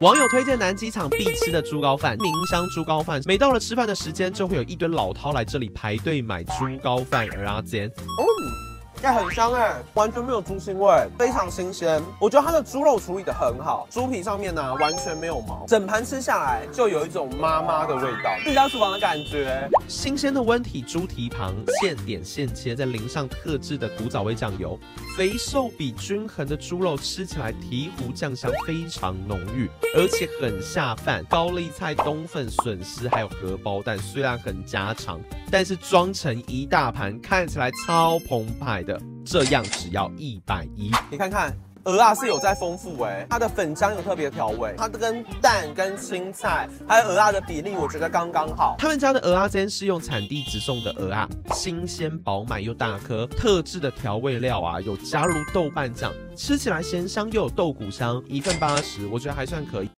网友推荐南机场必吃的猪高饭，明香猪高饭。每到了吃饭的时间，就会有一堆老饕来这里排队买猪高饭。而阿坚，哦，哎，很香哎，完全没有猪腥味，非常新鲜。我觉得它的猪肉处理的很好，猪皮上面呢完全没有毛，整盘吃下来就有一种妈妈的味道，自家厨房的感觉。新鲜的温体猪蹄膀，现点现切，再淋上特制的古早味酱油，肥瘦比均衡的猪肉吃起来醍醐酱香非常浓郁，而且很下饭。高丽菜、冬粉、笋丝还有荷包蛋，虽然很家常，但是装成一大盘，看起来超澎湃的。这样只要一百一，你看看。鹅啊是有在丰富哎，它的粉浆有特别调味，它的跟蛋跟青菜还有鹅啊的比例，我觉得刚刚好。他们家的鹅啊煎是用产地直送的鹅啊，新鲜饱满又大颗，特制的调味料啊有加入豆瓣酱，吃起来咸香又有豆鼓香，一份八十，我觉得还算可以。